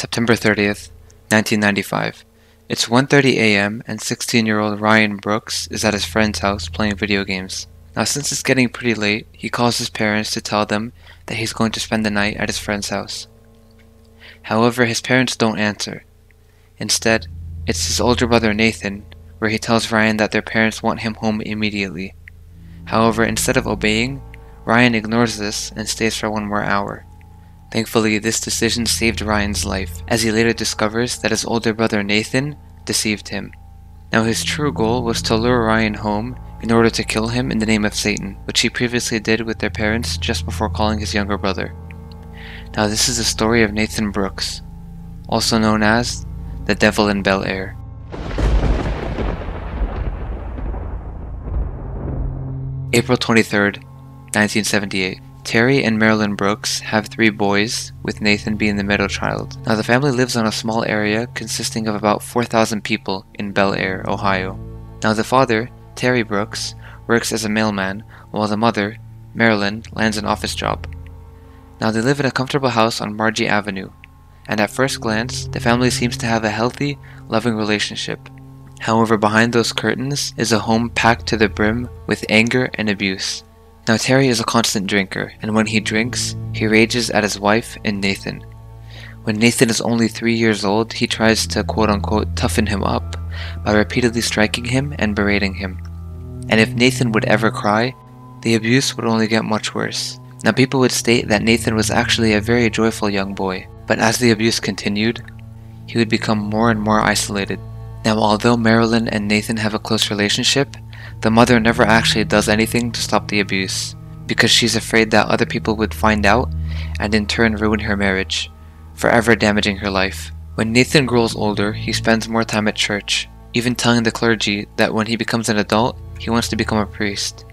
September 30th, 1995. It's 1:30 a.m. and 16-year-old Ryan Brooks is at his friend's house playing video games. Now since it's getting pretty late, he calls his parents to tell them that he's going to spend the night at his friend's house. However, his parents don't answer. Instead, it's his older brother Nathan where he tells Ryan that their parents want him home immediately. However, instead of obeying, Ryan ignores this and stays for one more hour. Thankfully, this decision saved Ryan's life, as he later discovers that his older brother Nathan deceived him. Now, his true goal was to lure Ryan home in order to kill him in the name of Satan, which he previously did with their parents just before calling his younger brother. Now, this is the story of Nathan Brooks, also known as the Devil in Bellaire. April 23rd, 1978. Terry and Marilyn Brooks have three boys, with Nathan being the middle child. Now, the family lives on a small area consisting of about 4,000 people in Bellaire, Ohio. Now, the father, Terry Brooks, works as a mailman, while the mother, Marilyn, lands an office job. Now, they live in a comfortable house on Margie Avenue, and at first glance, the family seems to have a healthy, loving relationship. However, behind those curtains is a home packed to the brim with anger and abuse. Now, Terry is a constant drinker, and when he drinks, he rages at his wife and Nathan. When Nathan is only three years old, he tries to quote unquote toughen him up by repeatedly striking him and berating him. And if Nathan would ever cry, the abuse would only get much worse. Now, people would state that Nathan was actually a very joyful young boy, but as the abuse continued, he would become more and more isolated. Now, although Marilyn and Nathan have a close relationship, the mother never actually does anything to stop the abuse, because she's afraid that other people would find out and in turn ruin her marriage, forever damaging her life. When Nathan grows older, he spends more time at church, even telling the clergy that when he becomes an adult, he wants to become a priest.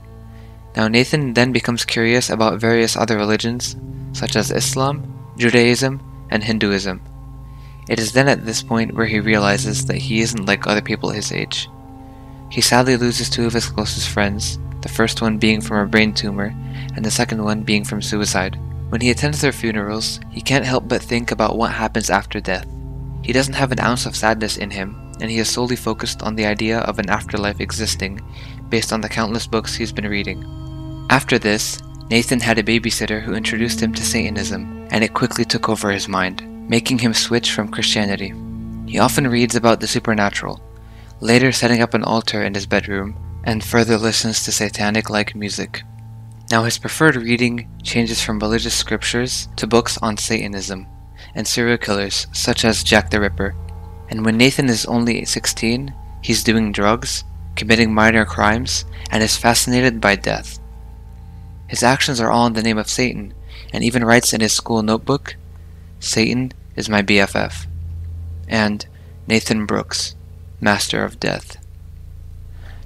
Now, Nathan then becomes curious about various other religions, such as Islam, Judaism, and Hinduism. It is then at this point where he realizes that he isn't like other people his age. He sadly loses two of his closest friends, the first one being from a brain tumor, and the second one being from suicide. When he attends their funerals, he can't help but think about what happens after death. He doesn't have an ounce of sadness in him, and he is solely focused on the idea of an afterlife existing, based on the countless books he's been reading. After this, Nathan had a babysitter who introduced him to Satanism, and it quickly took over his mind, making him switch from Christianity. He often reads about the supernatural, later setting up an altar in his bedroom, and further listens to satanic like music. Now, his preferred reading changes from religious scriptures to books on Satanism and serial killers such as Jack the Ripper. And when Nathan is only 16, he's doing drugs, committing minor crimes, and is fascinated by death. His actions are all in the name of Satan, and even writes in his school notebook, Satan is my BFF. And Nathan Brooks, Master of Death.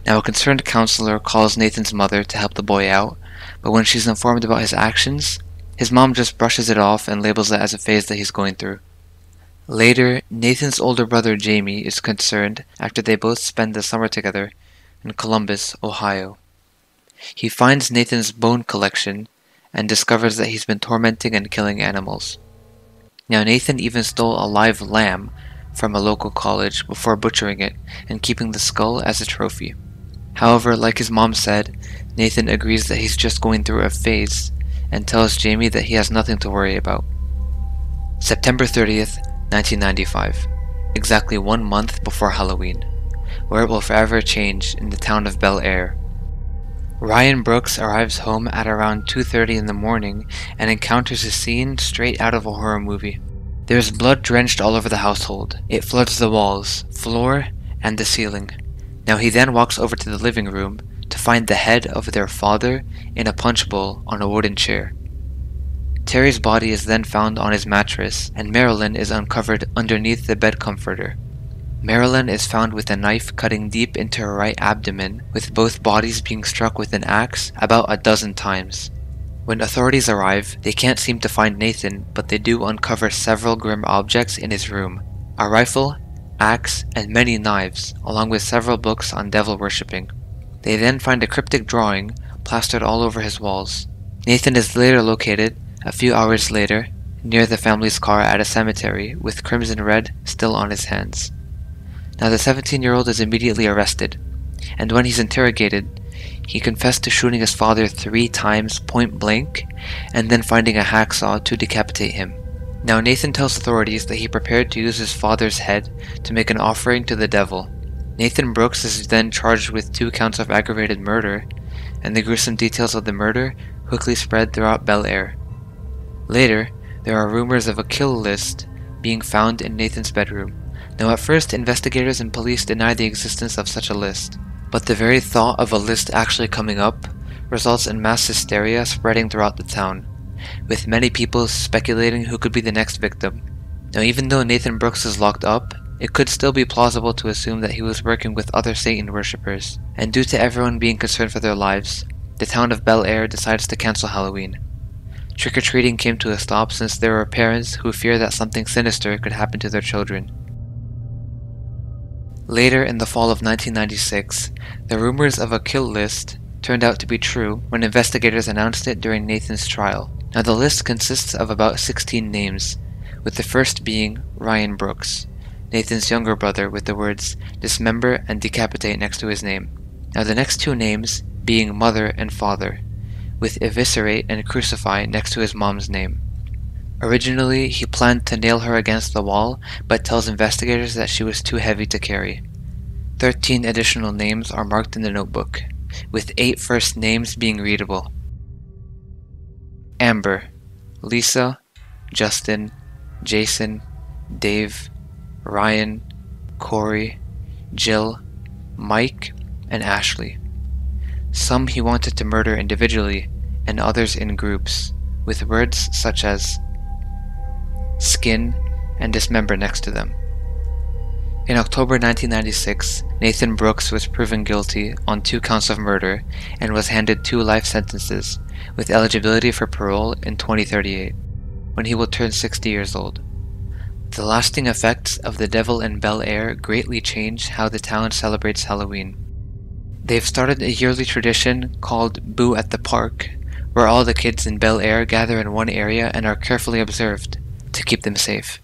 Now, a concerned counselor calls Nathan's mother to help the boy out, but when she's informed about his actions, his mom just brushes it off and labels it as a phase that he's going through. Later, Nathan's older brother Jamie is concerned after they both spend the summer together in Columbus, Ohio. He finds Nathan's bone collection and discovers that he's been tormenting and killing animals. Now, Nathan even stole a live lamb from a local college before butchering it and keeping the skull as a trophy. However, like his mom said, Nathan agrees that he's just going through a phase and tells Jamie that he has nothing to worry about. September 30th, 1995, exactly one month before Halloween, where it will forever change in the town of Bellaire. Ryan Brooks arrives home at around 2:30 in the morning and encounters a scene straight out of a horror movie. There is blood drenched all over the household. It floods the walls, floor, and the ceiling. Now he then walks over to the living room to find the head of their father in a punch bowl on a wooden chair. Terry's body is then found on his mattress, and Marilyn is uncovered underneath the bed comforter. Marilyn is found with a knife cutting deep into her right abdomen, with both bodies being struck with an axe about a dozen times. When authorities arrive, they can't seem to find Nathan, but they do uncover several grim objects in his room a rifle, axe, and many knives, along with several books on devil worshipping. They then find a cryptic drawing plastered all over his walls. Nathan is later located, a few hours later, near the family's car at a cemetery with crimson red still on his hands. Now, the 17 year old is immediately arrested, and when he's interrogated, he confessed to shooting his father three times point blank and then finding a hacksaw to decapitate him. Now, Nathan tells authorities that he prepared to use his father's head to make an offering to the devil. Nathan Brooks is then charged with two counts of aggravated murder, and the gruesome details of the murder quickly spread throughout Bellaire. Later, there are rumors of a kill list being found in Nathan's bedroom. Now, at first, investigators and police deny the existence of such a list. But the very thought of a list actually coming up results in mass hysteria spreading throughout the town, with many people speculating who could be the next victim. Now, even though Nathan Brooks is locked up, it could still be plausible to assume that he was working with other Satan worshippers. And due to everyone being concerned for their lives, the town of Bellaire decides to cancel Halloween. Trick or treating came to a stop since there were parents who fear that something sinister could happen to their children. Later in the fall of 1996, the rumors of a kill list turned out to be true when investigators announced it during Nathan's trial. Now, the list consists of about 16 names, with the first being Ryan Brooks, Nathan's younger brother, with the words dismember and decapitate next to his name. Now, the next two names being mother and father, with eviscerate and crucify next to his mom's name. Originally, he planned to nail her against the wall, but tells investigators that she was too heavy to carry. Thirteen additional names are marked in the notebook, with eight first names being readable. Amber, Lisa, Justin, Jason, Dave, Ryan, Corey, Jill, Mike, and Ashley. Some he wanted to murder individually, and others in groups, with words such as skin, and dismember next to them. In October 1996, Nathan Brooks was proven guilty on two counts of murder and was handed two life sentences with eligibility for parole in 2038, when he will turn 60 years old. The lasting effects of the devil in Bellaire greatly change how the town celebrates Halloween. They've started a yearly tradition called Boo at the Park, where all the kids in Bellaire gather in one area and are carefully observed to keep them safe.